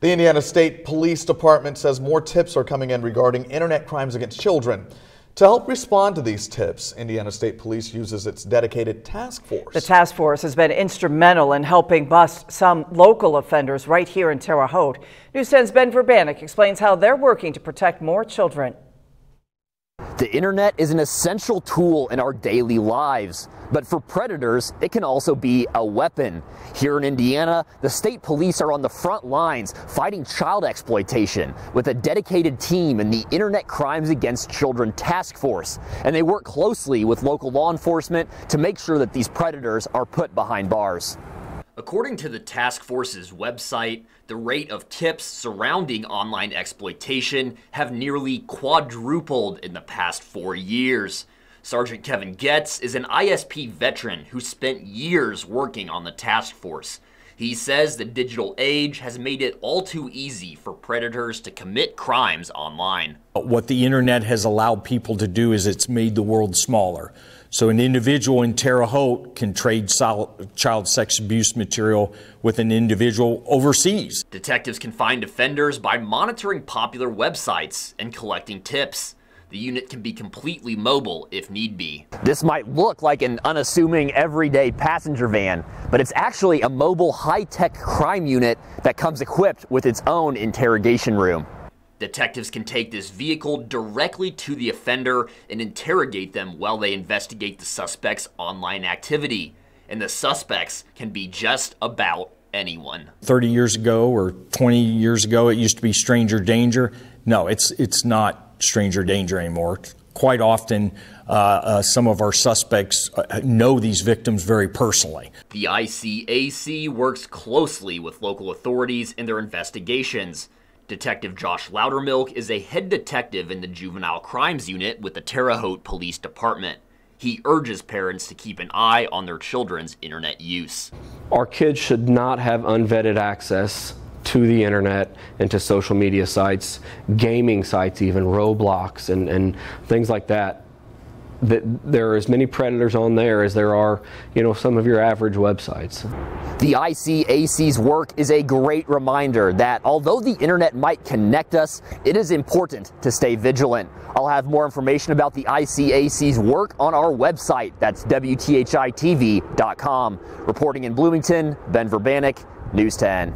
The Indiana State Police Department says more tips are coming in regarding internet crimes against children. To help respond to these tips, Indiana State Police uses its dedicated task force. The task force has been instrumental in helping bust some local offenders right here in Terre Haute. News 10's Ben Verbanek explains how they're working to protect more children. The internet is an essential tool in our daily lives, but for predators, it can also be a weapon. Here in Indiana, the state police are on the front lines fighting child exploitation with a dedicated team in the Internet Crimes Against Children Task Force, and they work closely with local law enforcement to make sure that these predators are put behind bars. According to the task force's website, the rate of tips surrounding online exploitation have nearly quadrupled in the past four years. Sergeant Kevin Getz is an ISP veteran who spent years working on the task force. He says the digital age has made it all too easy for predators to commit crimes online. What the internet has allowed people to do is it's made the world smaller. So an individual in Terre Haute can trade child sex abuse material with an individual overseas. Detectives can find offenders by monitoring popular websites and collecting tips. The unit can be completely mobile if need be. This might look like an unassuming everyday passenger van, but it's actually a mobile high-tech crime unit that comes equipped with its own interrogation room. Detectives can take this vehicle directly to the offender and interrogate them while they investigate the suspect's online activity. And the suspects can be just about anyone. 30 years ago or 20 years ago, it used to be stranger danger. No, it's, it's not stranger danger anymore. Quite often, uh, uh, some of our suspects uh, know these victims very personally. The ICAC works closely with local authorities in their investigations. Detective Josh Loudermilk is a head detective in the Juvenile Crimes Unit with the Terre Haute Police Department. He urges parents to keep an eye on their children's internet use. Our kids should not have unvetted access to the internet and to social media sites, gaming sites, even Roblox and, and things like that that there are as many predators on there as there are, you know, some of your average websites. The ICAC's work is a great reminder that although the internet might connect us, it is important to stay vigilant. I'll have more information about the ICAC's work on our website. That's WTHITV.com. Reporting in Bloomington, Ben Verbanek, News 10.